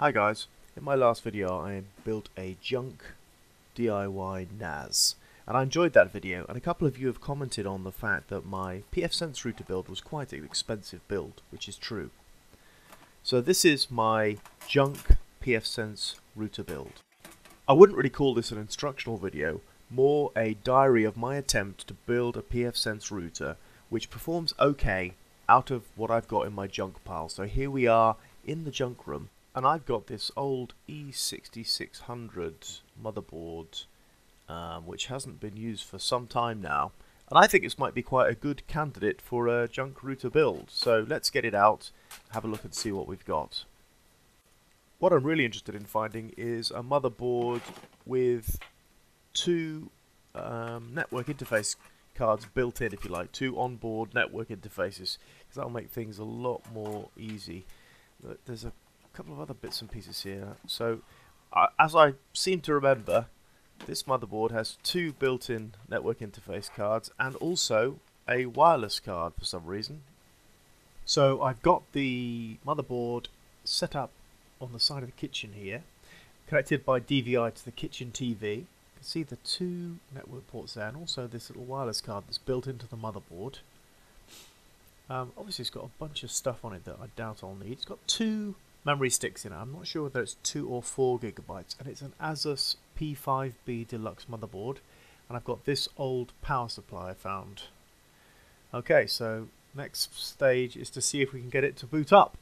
Hi guys, in my last video I built a junk DIY NAS and I enjoyed that video and a couple of you have commented on the fact that my pfSense router build was quite an expensive build, which is true. So this is my junk pfSense router build. I wouldn't really call this an instructional video, more a diary of my attempt to build a pfSense router which performs okay out of what I've got in my junk pile. So here we are in the junk room and I've got this old E6600 motherboard um, which hasn't been used for some time now. And I think this might be quite a good candidate for a junk router build. So let's get it out have a look and see what we've got. What I'm really interested in finding is a motherboard with two um, network interface cards built in if you like two onboard network interfaces because that'll make things a lot more easy. There's a couple of other bits and pieces here. So, uh, as I seem to remember, this motherboard has two built-in network interface cards and also a wireless card for some reason. So I've got the motherboard set up on the side of the kitchen here, connected by DVI to the kitchen TV. You can see the two network ports there and also this little wireless card that's built into the motherboard. Um, obviously it's got a bunch of stuff on it that I doubt I'll need. It's got two memory sticks in it. I'm not sure whether it's 2 or 4 gigabytes, and it's an Asus P5B Deluxe motherboard, and I've got this old power supply I found. Okay, so next stage is to see if we can get it to boot up.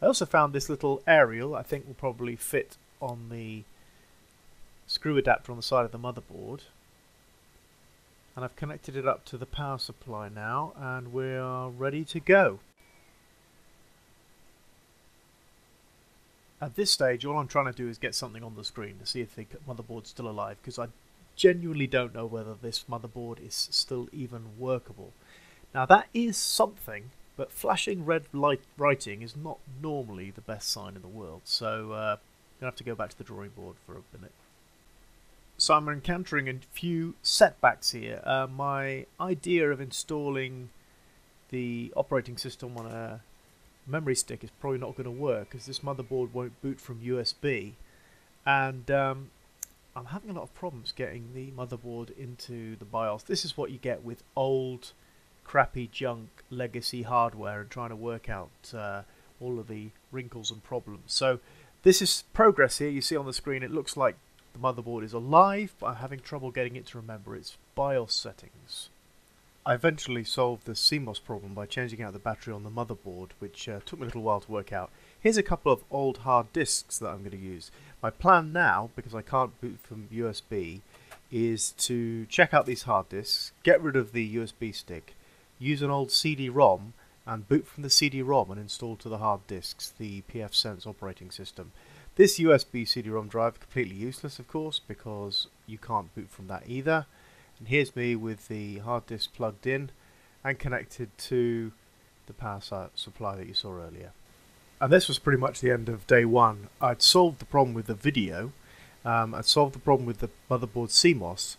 I also found this little aerial I think will probably fit on the screw adapter on the side of the motherboard. And I've connected it up to the power supply now and we are ready to go. At this stage, all I'm trying to do is get something on the screen to see if the motherboard's still alive, because I genuinely don't know whether this motherboard is still even workable. Now that is something, but flashing red light writing is not normally the best sign in the world, so uh, I'm going to have to go back to the drawing board for a minute. So I'm encountering a few setbacks here. Uh, my idea of installing the operating system on a memory stick is probably not going to work because this motherboard won't boot from USB and um, I'm having a lot of problems getting the motherboard into the BIOS. This is what you get with old crappy junk legacy hardware and trying to work out uh, all of the wrinkles and problems. So this is progress here. You see on the screen it looks like the motherboard is alive but I'm having trouble getting it to remember its BIOS settings. I eventually solved the CMOS problem by changing out the battery on the motherboard, which uh, took me a little while to work out. Here's a couple of old hard disks that I'm going to use. My plan now, because I can't boot from USB, is to check out these hard disks, get rid of the USB stick, use an old CD-ROM, and boot from the CD-ROM and install to the hard disks the pfSense operating system. This USB CD-ROM drive completely useless, of course, because you can't boot from that either. And here's me with the hard disk plugged in and connected to the power supply that you saw earlier. And this was pretty much the end of day one. I'd solved the problem with the video, um, I'd solved the problem with the motherboard CMOS,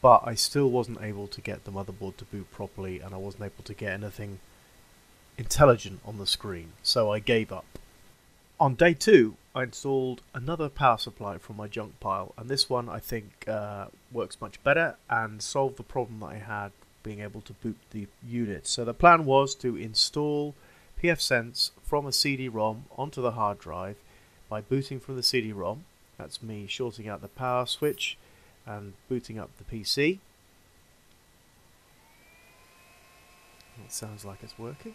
but I still wasn't able to get the motherboard to boot properly and I wasn't able to get anything intelligent on the screen, so I gave up. On day two, I installed another power supply from my junk pile, and this one I think uh, works much better and solved the problem that I had being able to boot the unit. So the plan was to install pfSense from a CD-ROM onto the hard drive by booting from the CD-ROM. That's me shorting out the power switch and booting up the PC. It sounds like it's working.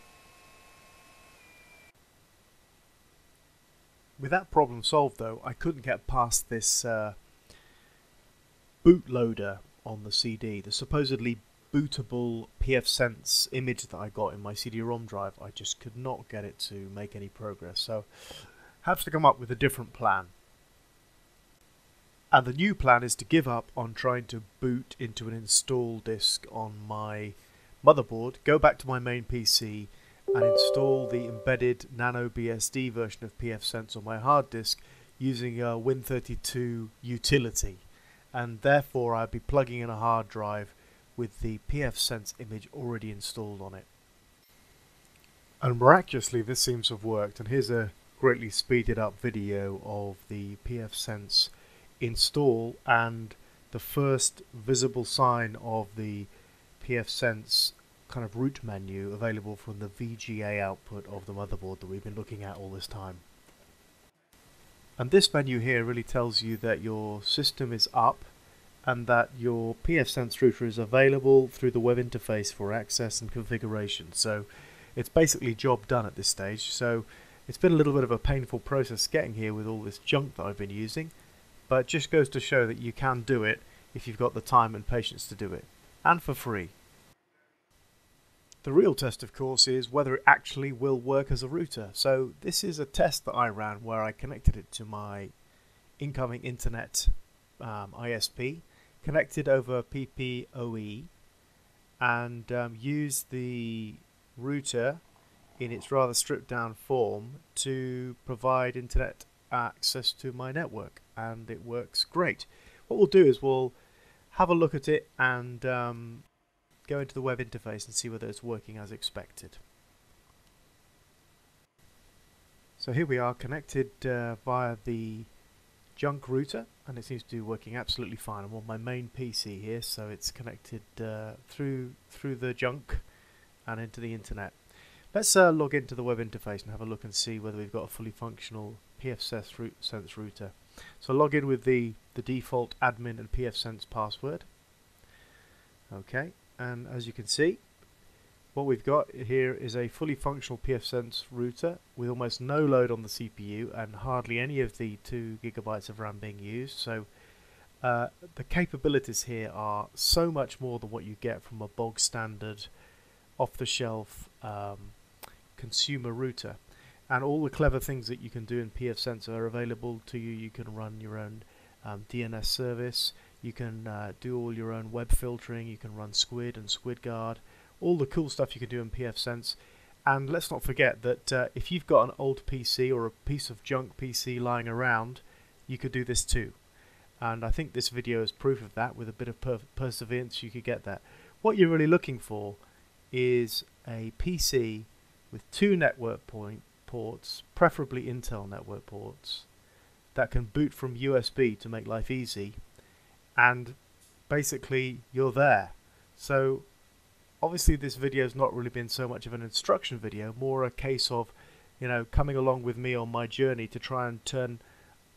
With that problem solved, though, I couldn't get past this uh, bootloader on the CD, the supposedly bootable pfSense image that I got in my CD-ROM drive. I just could not get it to make any progress, so have to come up with a different plan. And the new plan is to give up on trying to boot into an install disk on my motherboard, go back to my main PC and install the embedded Nano BSD version of pfSense on my hard disk using a Win32 utility. And therefore I'd be plugging in a hard drive with the pfSense image already installed on it. And miraculously this seems to have worked and here's a greatly speeded up video of the pfSense install and the first visible sign of the pfSense kind of root menu available from the VGA output of the motherboard that we've been looking at all this time. And this menu here really tells you that your system is up and that your pfSense router is available through the web interface for access and configuration. So it's basically job done at this stage. So it's been a little bit of a painful process getting here with all this junk that I've been using, but just goes to show that you can do it if you've got the time and patience to do it, and for free. The real test, of course, is whether it actually will work as a router. So this is a test that I ran where I connected it to my incoming internet um, ISP, connected over PPOE, and um, used the router in its rather stripped down form to provide internet access to my network, and it works great. What we'll do is we'll have a look at it and um, go into the web interface and see whether it's working as expected. So here we are connected uh, via the junk router and it seems to be working absolutely fine. I'm on my main PC here so it's connected uh, through through the junk and into the internet. Let's uh, log into the web interface and have a look and see whether we've got a fully functional pfSense sense router. So log in with the, the default admin and pfSense password. Okay, and as you can see what we've got here is a fully functional pfSense router with almost no load on the CPU and hardly any of the 2 gigabytes of RAM being used. So uh, the capabilities here are so much more than what you get from a bog standard off-the-shelf um, consumer router. And all the clever things that you can do in pfSense are available to you. You can run your own um, DNS service you can uh, do all your own web filtering, you can run Squid and SquidGuard, all the cool stuff you can do in pfSense. And let's not forget that uh, if you've got an old PC or a piece of junk PC lying around, you could do this too. And I think this video is proof of that. With a bit of per perseverance, you could get that. What you're really looking for is a PC with two network point ports, preferably Intel network ports, that can boot from USB to make life easy and basically you're there. So obviously this video has not really been so much of an instruction video, more a case of, you know, coming along with me on my journey to try and turn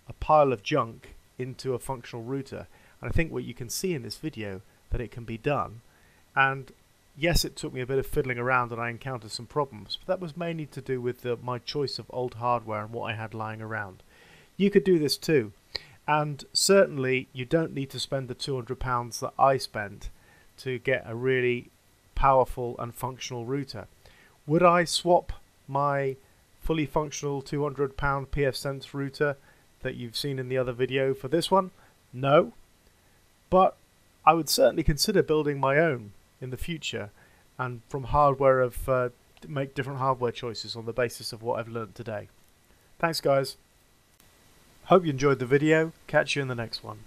a pile of junk into a functional router. And I think what you can see in this video that it can be done. And yes, it took me a bit of fiddling around and I encountered some problems, but that was mainly to do with the, my choice of old hardware and what I had lying around. You could do this too. And certainly, you don't need to spend the £200 that I spent to get a really powerful and functional router. Would I swap my fully functional £200 pfSense router that you've seen in the other video for this one? No. But I would certainly consider building my own in the future and from hardware of uh, make different hardware choices on the basis of what I've learned today. Thanks guys. Hope you enjoyed the video. Catch you in the next one.